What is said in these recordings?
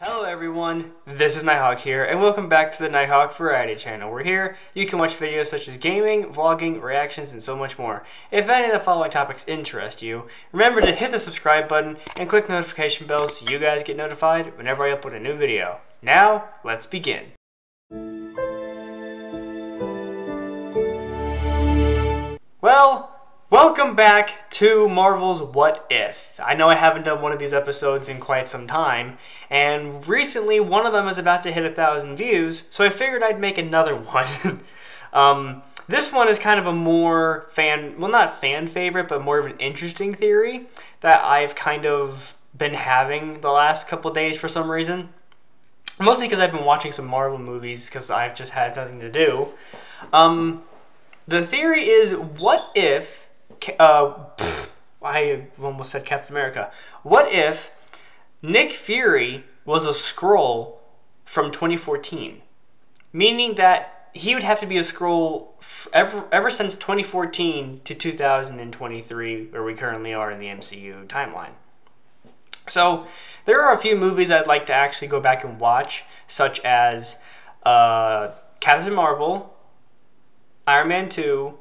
Hello everyone, this is Nighthawk here, and welcome back to the Nighthawk Variety Channel. We're here, you can watch videos such as gaming, vlogging, reactions, and so much more. If any of the following topics interest you, remember to hit the subscribe button and click the notification bell so you guys get notified whenever I upload a new video. Now, let's begin. Well, welcome back to Marvel's What If. I know I haven't done one of these episodes in quite some time, and recently one of them is about to hit a thousand views, so I figured I'd make another one. um, this one is kind of a more fan, well, not fan favorite, but more of an interesting theory that I've kind of been having the last couple days for some reason. Mostly because I've been watching some Marvel movies because I've just had nothing to do. Um, the theory is what if uh, I almost said Captain America. What if Nick Fury was a Skrull from 2014? Meaning that he would have to be a Skrull ever, ever since 2014 to 2023, where we currently are in the MCU timeline. So, there are a few movies I'd like to actually go back and watch, such as uh, Captain Marvel, Iron Man 2,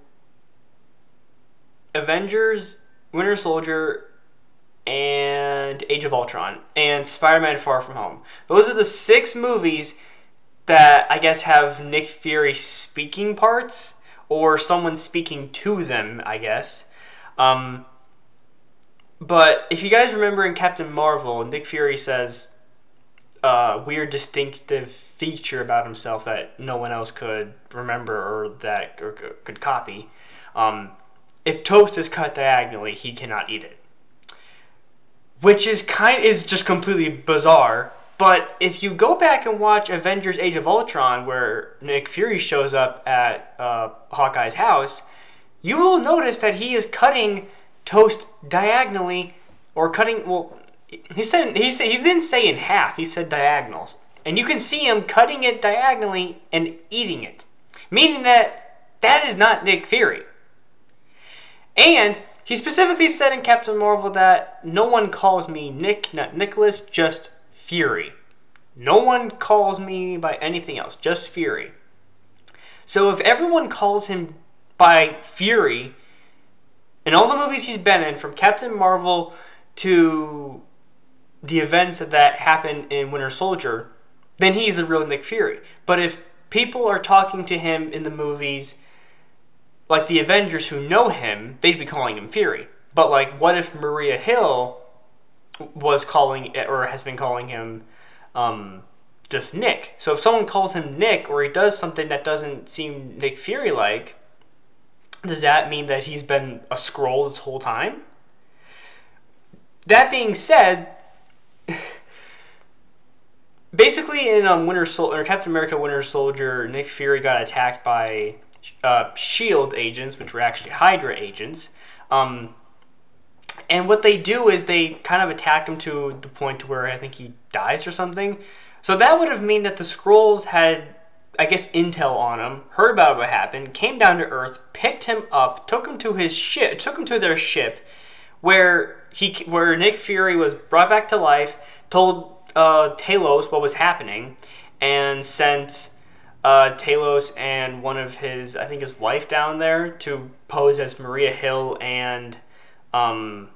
Avengers, Winter Soldier, and Age of Ultron, and Spider Man Far From Home. Those are the six movies that I guess have Nick Fury speaking parts, or someone speaking to them, I guess. Um, but if you guys remember in Captain Marvel, Nick Fury says, uh, weird distinctive feature about himself that no one else could remember or that or could copy. Um, if toast is cut diagonally, he cannot eat it, which is kind is just completely bizarre. But if you go back and watch Avengers: Age of Ultron, where Nick Fury shows up at uh, Hawkeye's house, you will notice that he is cutting toast diagonally, or cutting well he said he said he didn't say in half. He said diagonals, and you can see him cutting it diagonally and eating it, meaning that that is not Nick Fury. And he specifically said in Captain Marvel that no one calls me Nick, not Nicholas, just Fury. No one calls me by anything else, just Fury. So if everyone calls him by Fury, in all the movies he's been in, from Captain Marvel to the events that, that happened in Winter Soldier, then he's the real Nick Fury. But if people are talking to him in the movies, like the Avengers who know him, they'd be calling him Fury. But like, what if Maria Hill was calling or has been calling him um, just Nick? So if someone calls him Nick or he does something that doesn't seem Nick Fury like, does that mean that he's been a Skrull this whole time? That being said, basically in um, Winter Soldier, Captain America: Winter Soldier, Nick Fury got attacked by uh, Shield agents, which were actually Hydra agents. Um, and what they do is they kind of attack him to the point where I think he dies or something. So that would have mean that the Skrulls had, I guess, intel on him, heard about what happened, came down to Earth, picked him up, took him to his ship, took him to their ship, where he, where Nick Fury was brought back to life, told uh, Talos what was happening, and sent uh, Talos and one of his, I think his wife down there to pose as Maria Hill and um,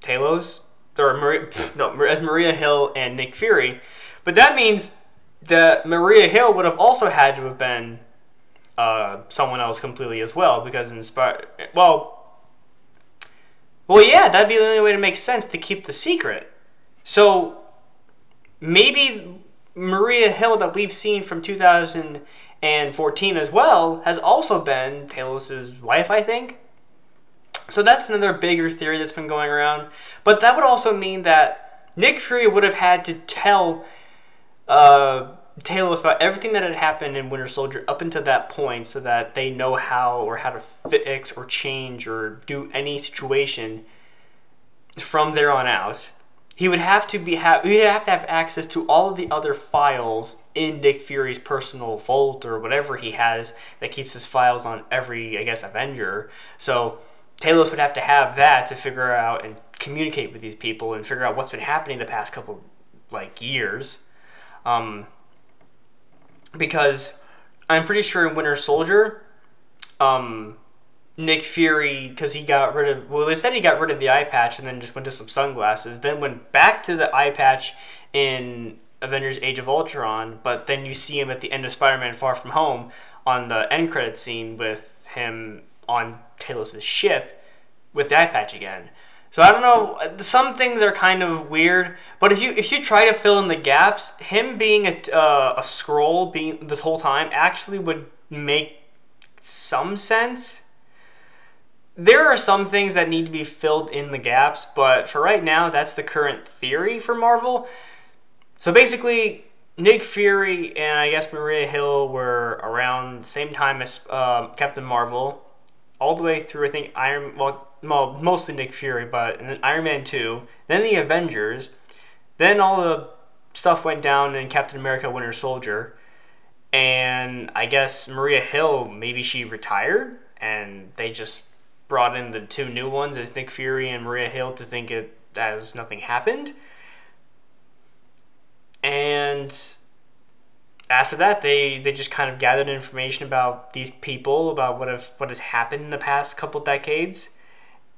Talos, or Maria, no, as Maria Hill and Nick Fury. But that means that Maria Hill would have also had to have been uh, someone else completely as well, because inspired. Well, well, yeah, that'd be the only way to make sense to keep the secret. So maybe Maria Hill that we've seen from 2014 as well has also been Talos' wife, I think. So that's another bigger theory that's been going around. But that would also mean that Nick Fury would have had to tell uh, Talos about everything that had happened in Winter Soldier up until that point so that they know how or how to fix or change or do any situation from there on out he would have to be have he'd have to have access to all of the other files in Nick Fury's personal vault or whatever he has that keeps his files on every I guess Avenger. So Talos would have to have that to figure out and communicate with these people and figure out what's been happening the past couple like years. Um, because I'm pretty sure in Winter Soldier, um, Nick Fury, because he got rid of, well, they said he got rid of the eye patch and then just went to some sunglasses, then went back to the eye patch in Avengers Age of Ultron, but then you see him at the end of Spider Man Far From Home on the end credit scene with him on Talos' ship with the eye patch again. So I don't know. Some things are kind of weird, but if you if you try to fill in the gaps, him being a uh, a Skrull being this whole time actually would make some sense. There are some things that need to be filled in the gaps, but for right now, that's the current theory for Marvel. So basically, Nick Fury and I guess Maria Hill were around the same time as uh, Captain Marvel, all the way through I think Iron well well, mostly Nick Fury, but Iron Man 2, then the Avengers, then all the stuff went down in Captain America Winter Soldier, and I guess Maria Hill, maybe she retired, and they just brought in the two new ones as Nick Fury and Maria Hill to think it as nothing happened. And after that, they, they just kind of gathered information about these people, about what have what has happened in the past couple decades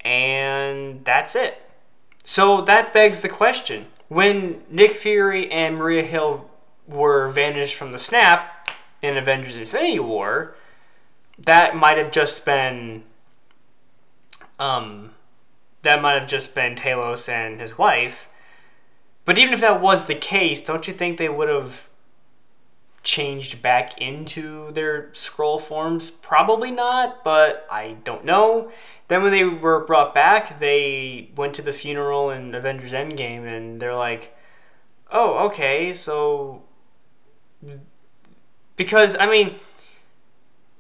and that's it. So that begs the question when Nick Fury and Maria Hill were vanished from the snap in Avengers Infinity War, that might have just been. Um, that might have just been Talos and his wife. But even if that was the case, don't you think they would have changed back into their Skrull forms? Probably not, but I don't know. Then when they were brought back, they went to the funeral in Avengers Endgame and they're like, "Oh, okay, so because I mean,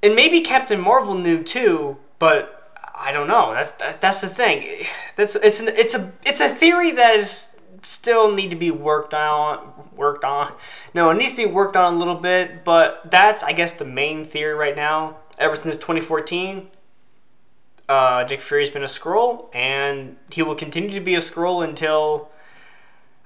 and maybe Captain Marvel knew too, but I don't know. That's that, that's the thing. That's it's an, it's a it's a theory that is still need to be worked on worked on. No, it needs to be worked on a little bit, but that's I guess the main theory right now. Ever since 2014, uh, Nick Fury's been a Skrull, and he will continue to be a Skrull until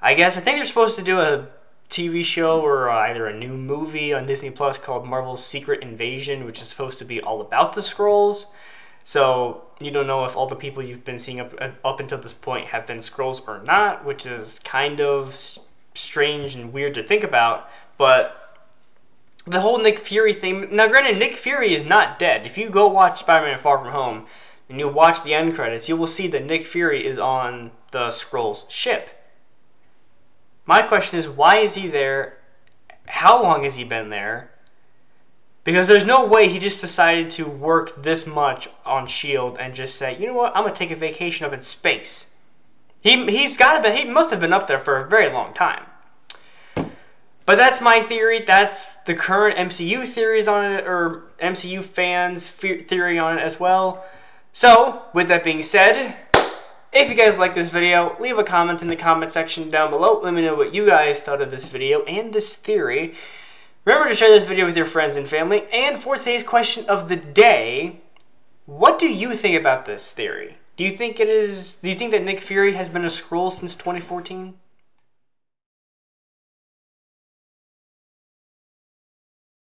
I guess I think they're supposed to do a TV show or either a new movie on Disney Plus called Marvel's Secret Invasion, which is supposed to be all about the Skrulls. So you don't know if all the people you've been seeing up up until this point have been Skrulls or not, which is kind of strange and weird to think about. But the whole Nick Fury thing. Now, granted, Nick Fury is not dead. If you go watch Spider-Man: Far From Home and you watch the end credits, you will see that Nick Fury is on the Skrull's ship. My question is, why is he there? How long has he been there? Because there's no way he just decided to work this much on Shield and just say, you know what, I'm gonna take a vacation up in space. He he's got to be he must have been up there for a very long time. But that's my theory. That's the current MCU theories on it, or MCU fans' theory on it as well. So, with that being said, if you guys like this video, leave a comment in the comment section down below. Let me know what you guys thought of this video and this theory. Remember to share this video with your friends and family. And for today's question of the day, what do you think about this theory? Do you think it is? Do you think that Nick Fury has been a Skrull since 2014?